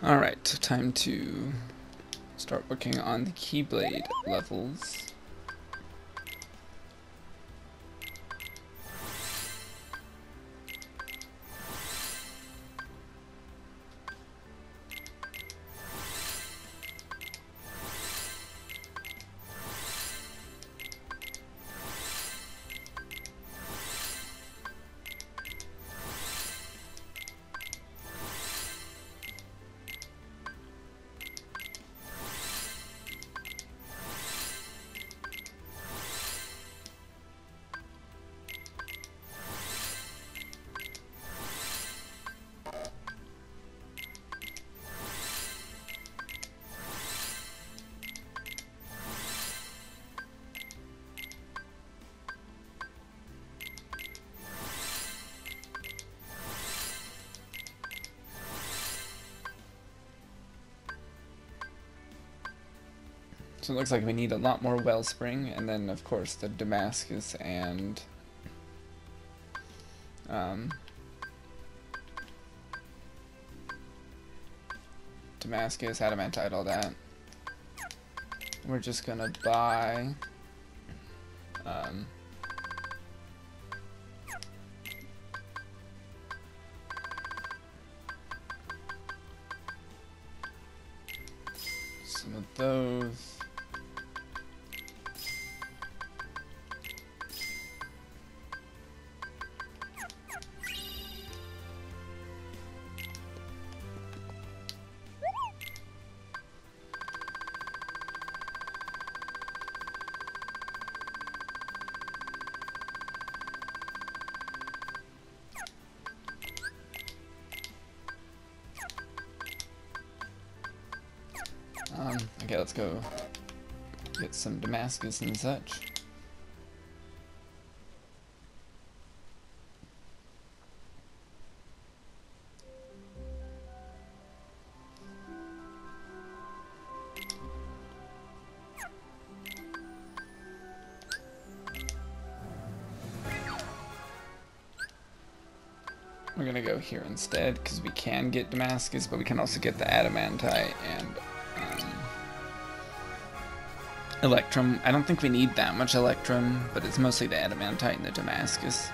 Alright, time to start working on the Keyblade levels. So it looks like we need a lot more Wellspring, and then of course the Damascus and um, Damascus, Adamantite, all that. We're just gonna buy um, some of those. Okay, let's go get some Damascus and such. We're gonna go here instead because we can get Damascus, but we can also get the Adamantite and Electrum. I don't think we need that much Electrum, but it's mostly the Adamantite and the Damascus.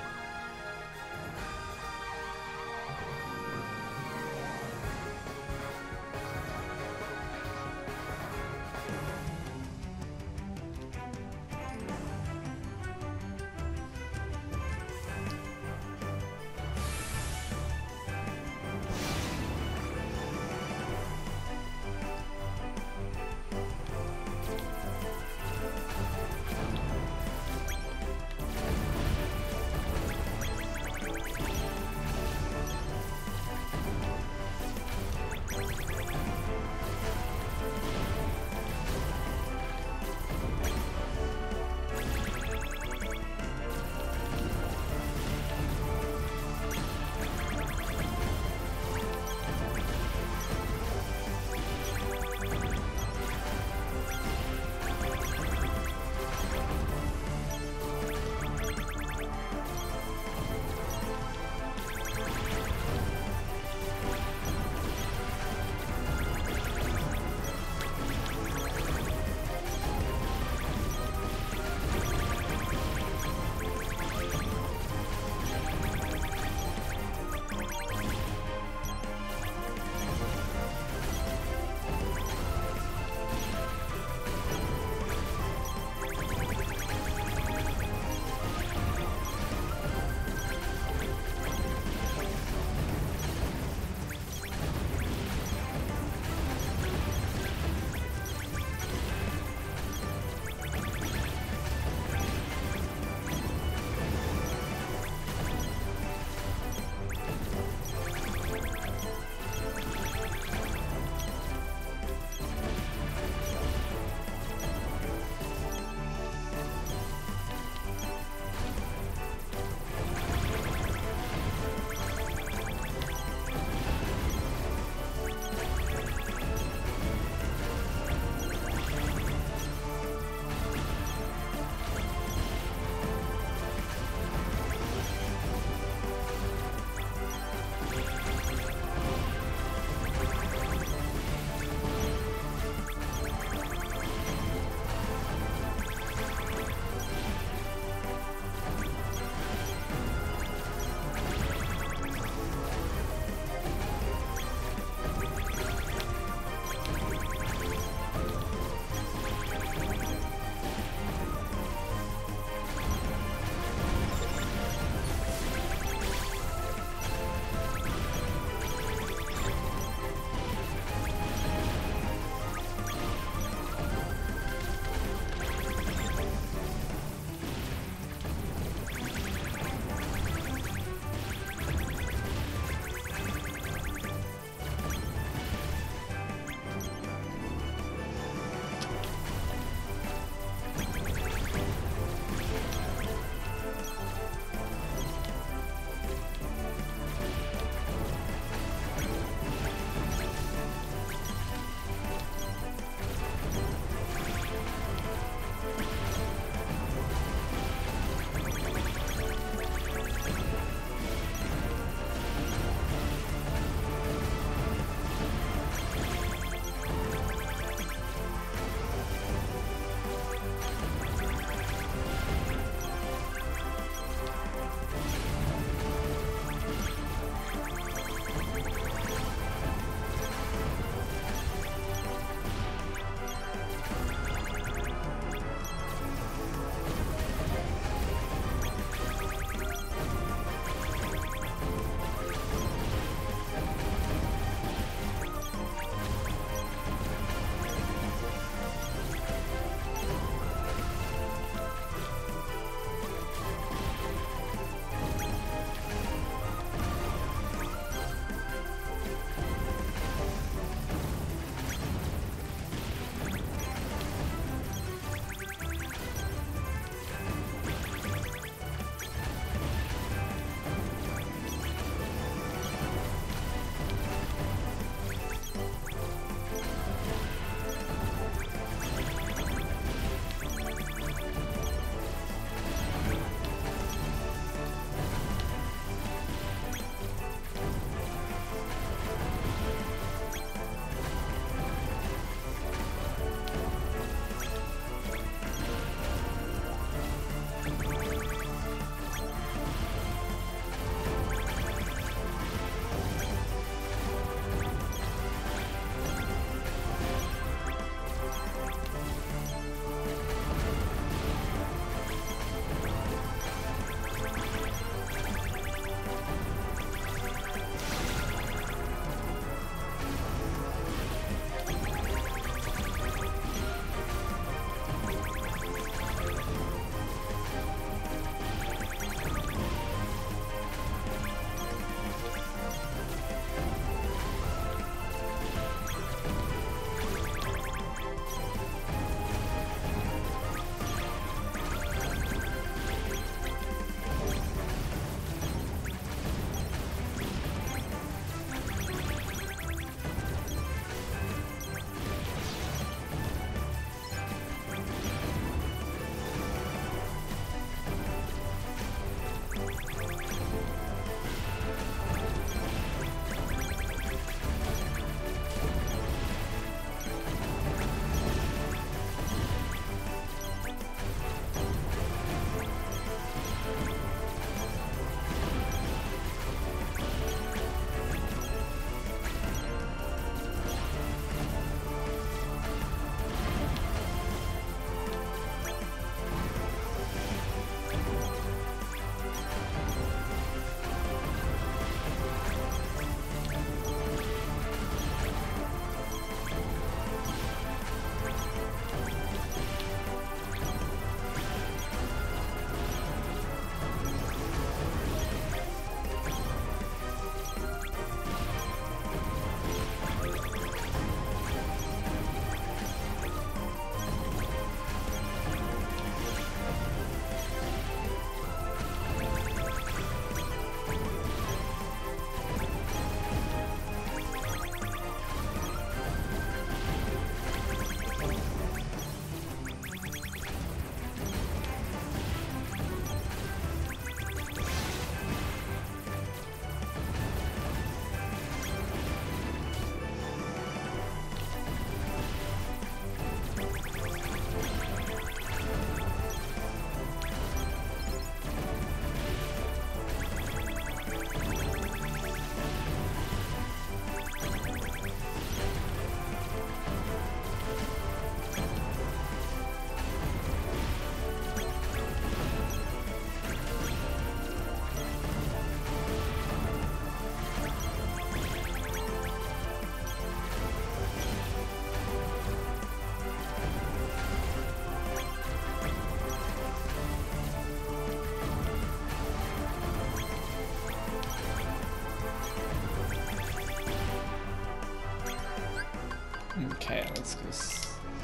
Okay, let's go.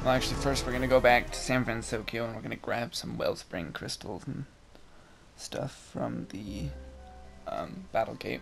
Well, actually, first we're gonna go back to San Fransokyo and we're gonna grab some Wellspring crystals and stuff from the um, Battle Gate.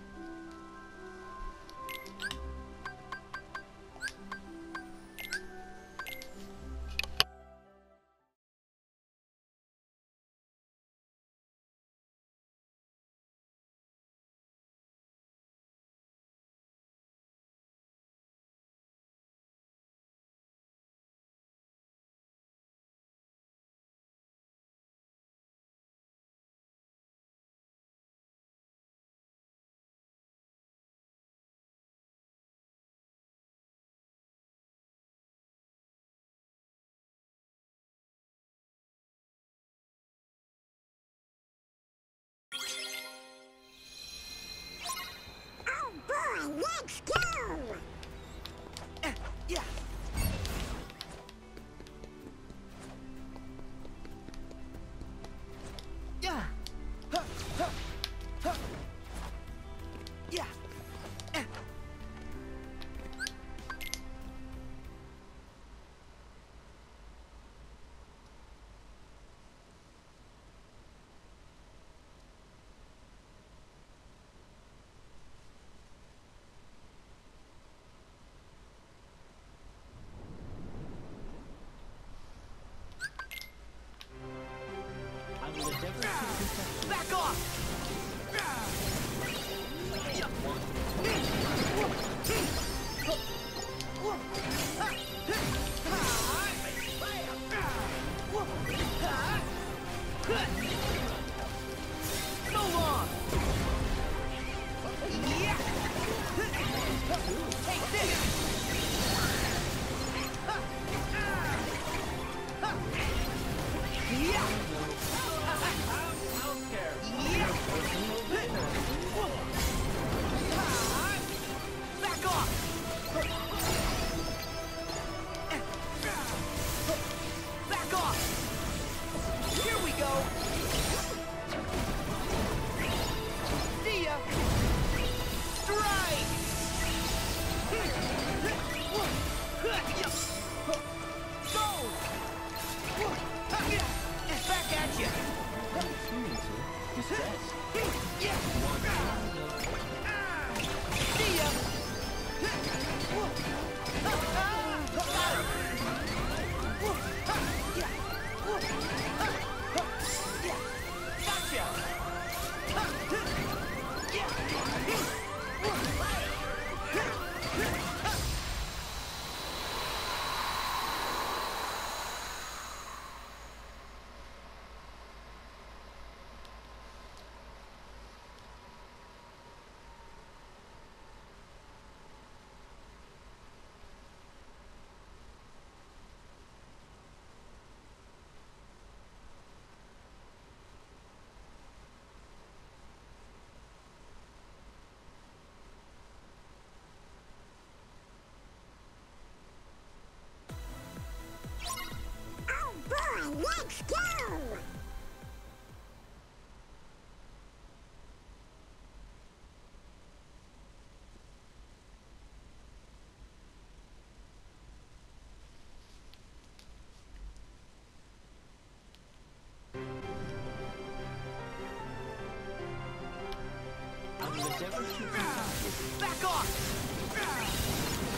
Back off!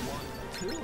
One, two.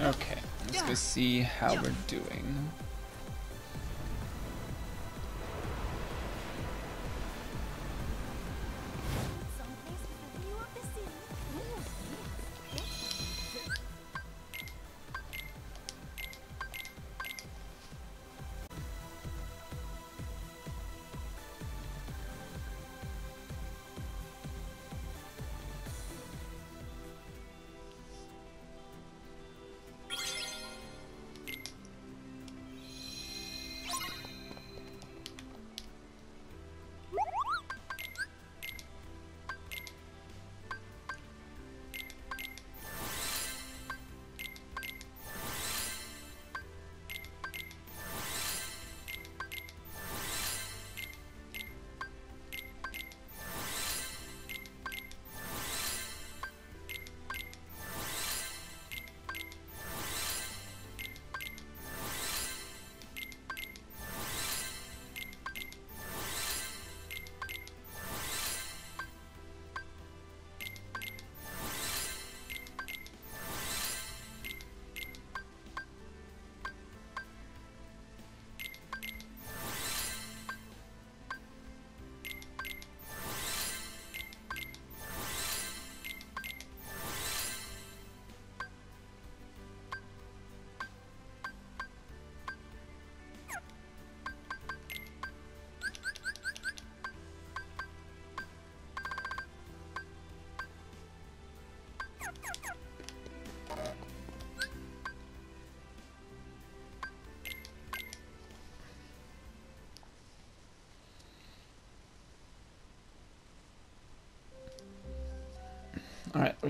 Okay, let's go see how we're doing.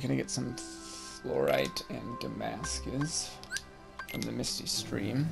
We're gonna get some fluorite and Damascus from the Misty Stream.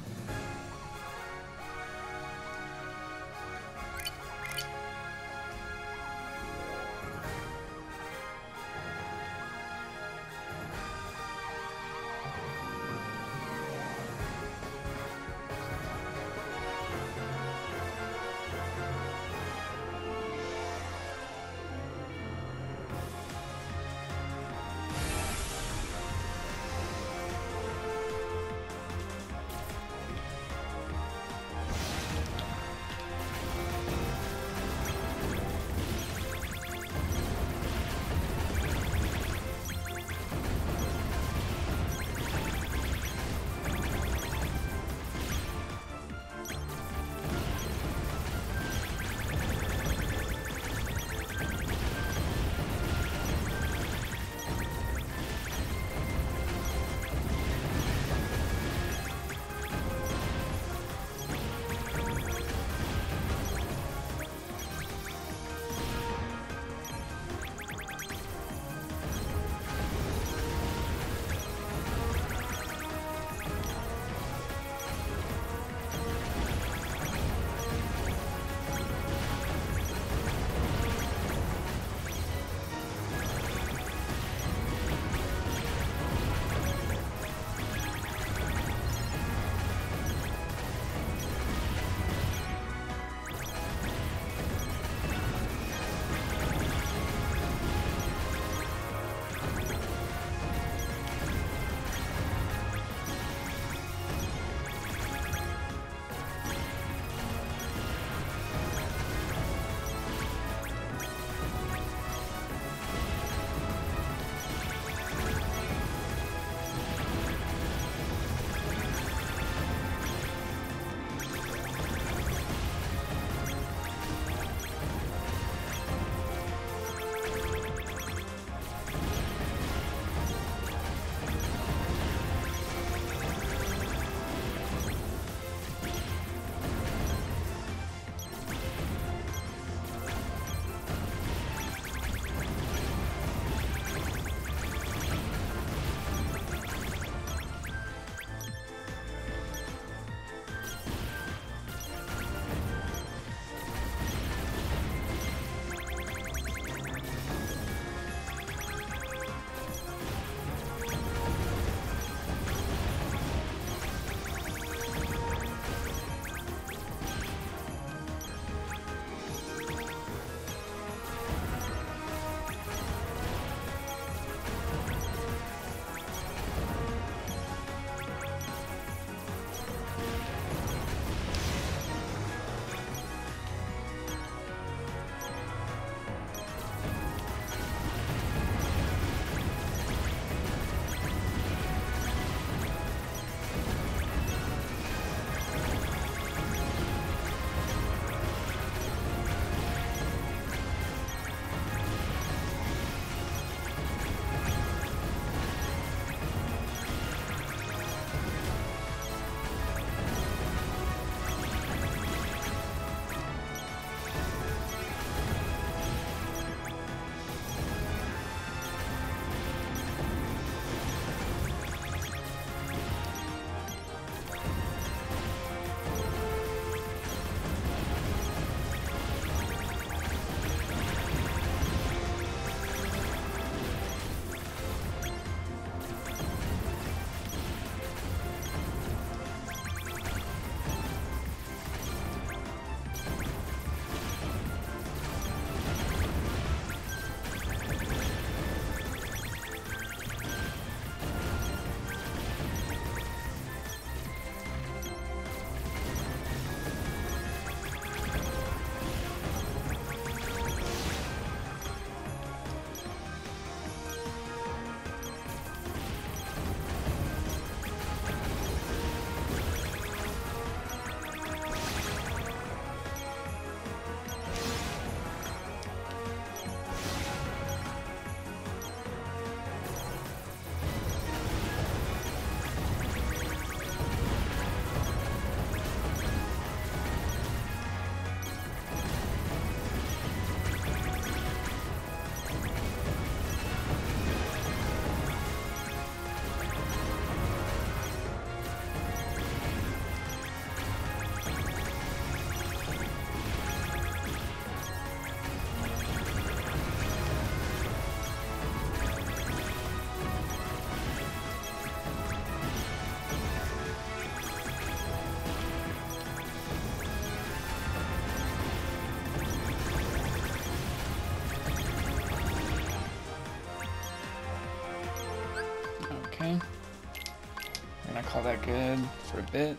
good for a bit.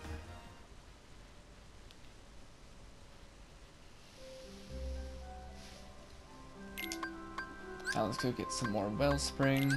Now let's go get some more wellspring.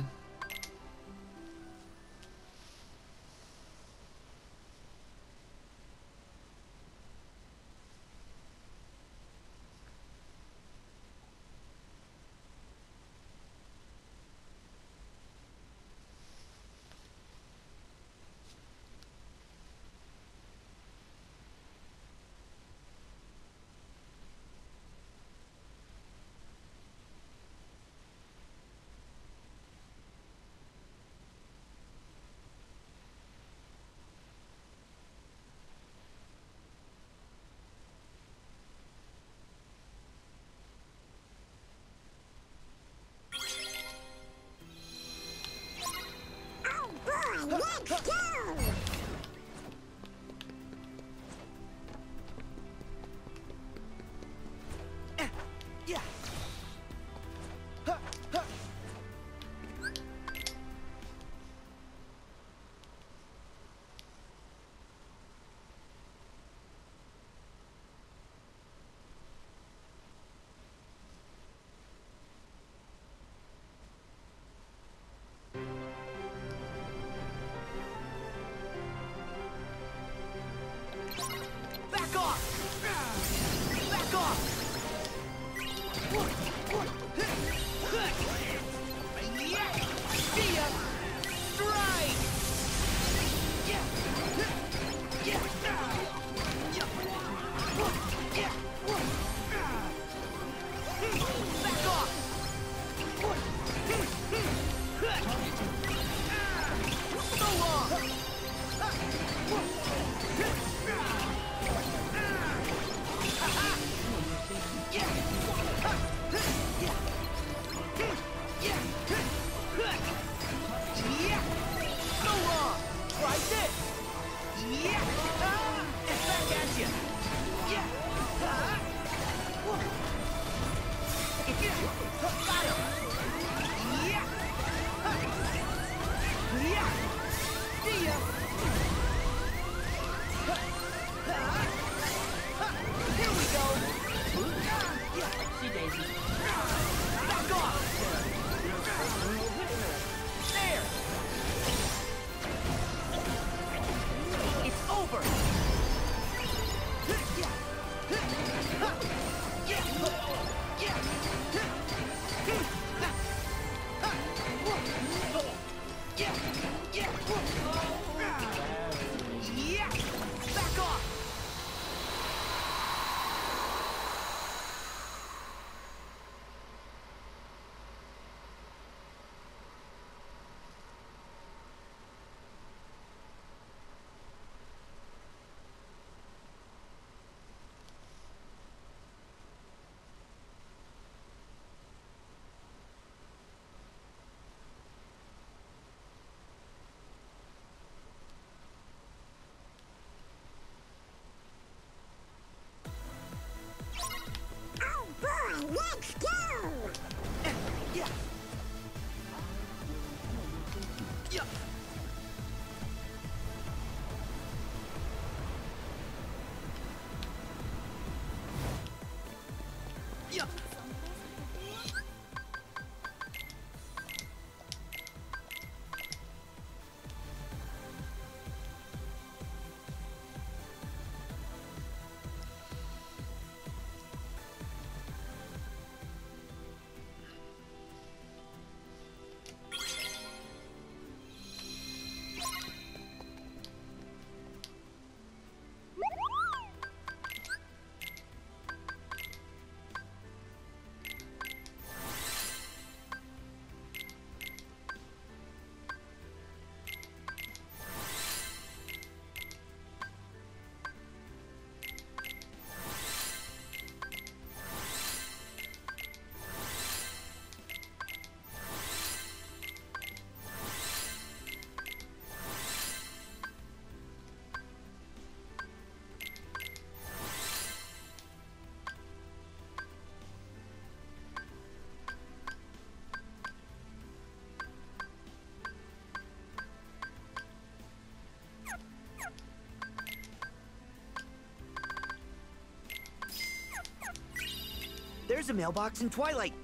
There's a mailbox in Twilight.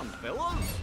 on, fellas!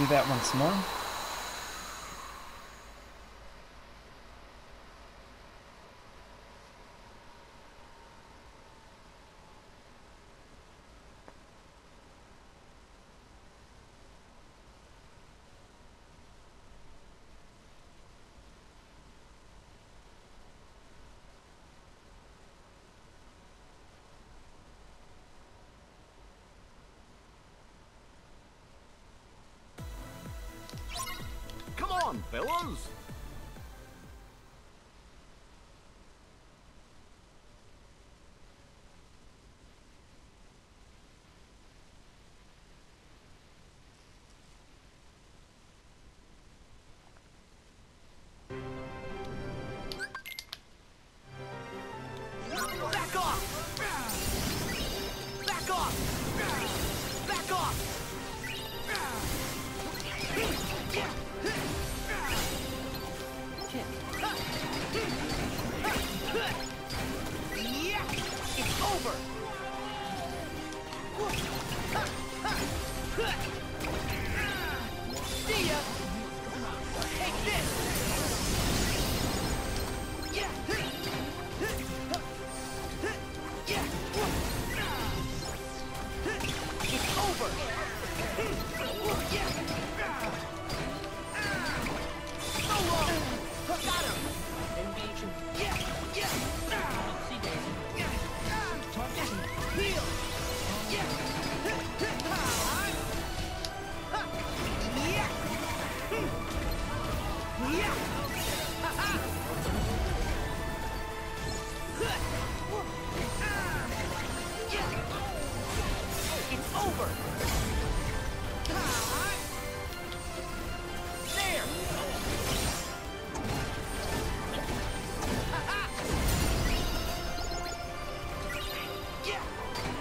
do that once more.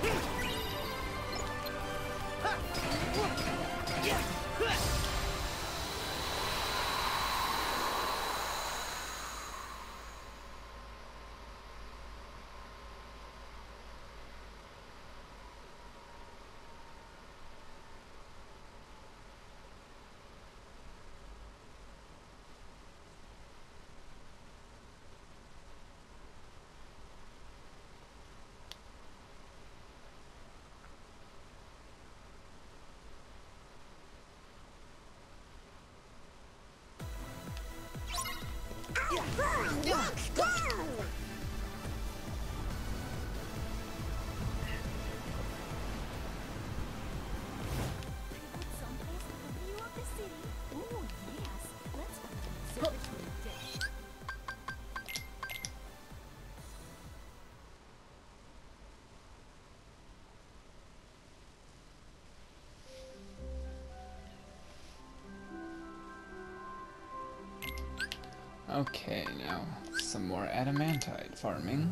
Yeah. Okay, now some more adamantite farming.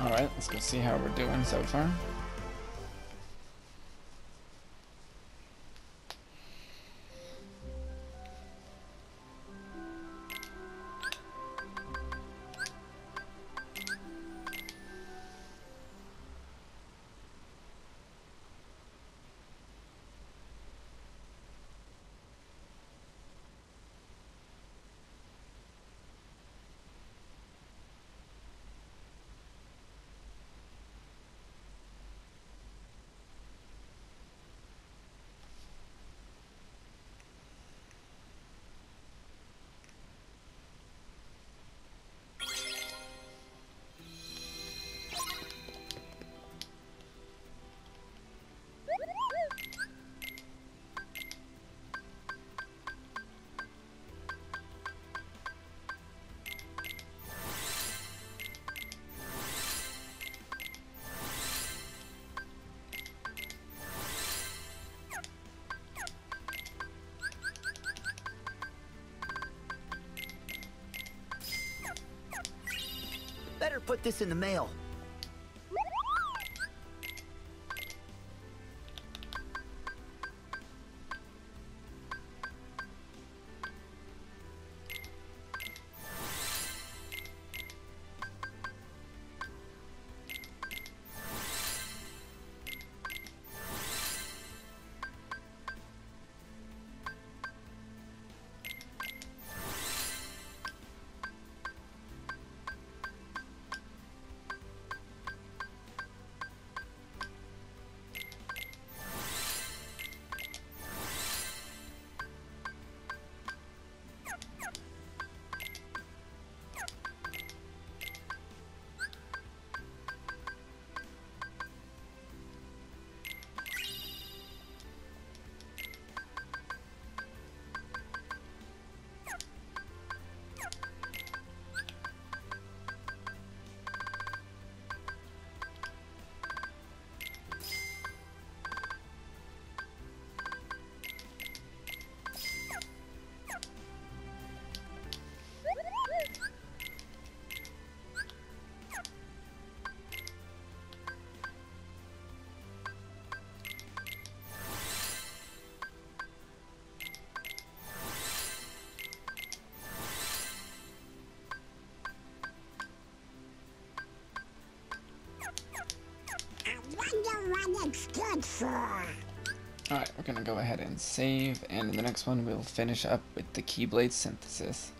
Alright, let's go see how we're doing so far. Put this in the mail. Good for. Alright, we're gonna go ahead and save, and in the next one we'll finish up with the Keyblade synthesis.